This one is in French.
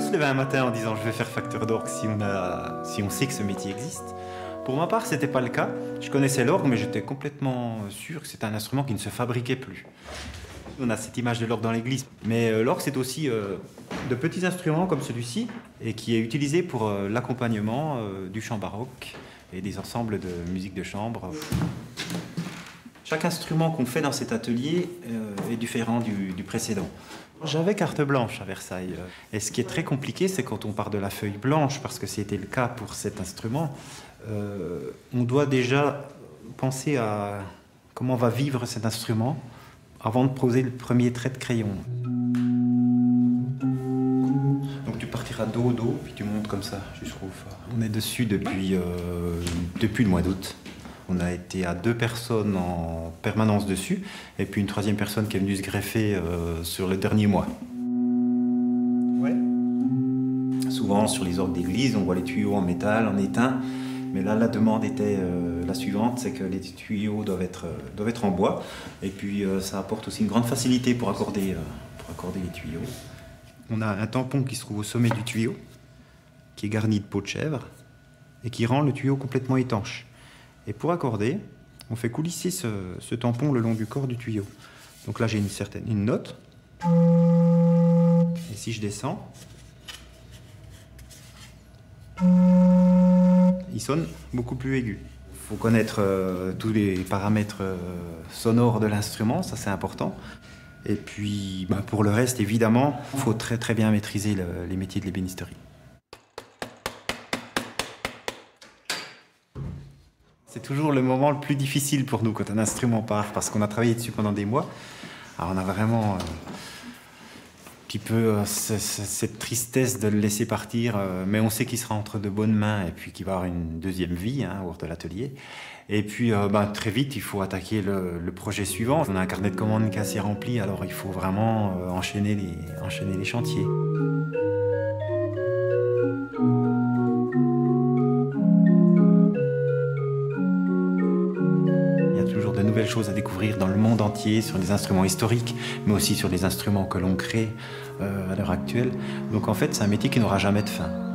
se lever un matin en disant je vais faire facteur d'orgue si on, si on sait que ce métier existe. Pour ma part, ce n'était pas le cas. Je connaissais l'orgue, mais j'étais complètement sûr que c'était un instrument qui ne se fabriquait plus. On a cette image de l'orgue dans l'église, mais euh, l'orgue c'est aussi euh, de petits instruments comme celui-ci et qui est utilisé pour euh, l'accompagnement du chant baroque et des ensembles de musique de chambre. Chaque instrument qu'on fait dans cet atelier est différent du, du précédent. J'avais carte blanche à Versailles. Et ce qui est très compliqué, c'est quand on part de la feuille blanche, parce que c'était le cas pour cet instrument, on doit déjà penser à comment va vivre cet instrument, avant de poser le premier trait de crayon. Donc tu partiras dos dos, puis tu montes comme ça jusqu'au phare. On est dessus depuis, euh, depuis le mois d'août. On a été à deux personnes en permanence dessus, et puis une troisième personne qui est venue se greffer euh, sur le dernier mois. Ouais. Souvent sur les orgues d'église, on voit les tuyaux en métal, en étain. Mais là, la demande était euh, la suivante, c'est que les tuyaux doivent être, euh, doivent être en bois. Et puis, ça apporte aussi une grande facilité pour accorder, pour accorder les tuyaux. On a un tampon qui se trouve au sommet du tuyau, qui est garni de peau de chèvre, et qui rend le tuyau complètement étanche. Et pour accorder, on fait coulisser ce, tampon le long du corps du tuyau. Donc là, j'ai une certaine note. Et si je descends, il sonne beaucoup plus aigu. Il faut connaître euh, tous les paramètres euh, sonores de l'instrument, ça c'est important. Et puis bah, pour le reste, évidemment, il faut très très bien maîtriser les métiers de l'ébénisterie. C'est toujours le moment le plus difficile pour nous quand un instrument part, parce qu'on a travaillé dessus pendant des mois. Alors on a vraiment euh, petit peu euh, cette tristesse de le laisser partir, euh, mais on sait qu'il sera entre de bonnes mains et puis qu'il va avoir une deuxième vie hein, hors de l'atelier. Et puis bah, très vite, il faut attaquer le, projet suivant. On a un carnet de commandes qui est assez rempli, alors il faut vraiment enchaîner les chantiers. Nouvelles choses à découvrir dans le monde entier, sur des instruments historiques, mais aussi sur les instruments que l'on crée euh, à l'heure actuelle. Donc en fait, c'est un métier qui n'aura jamais de fin.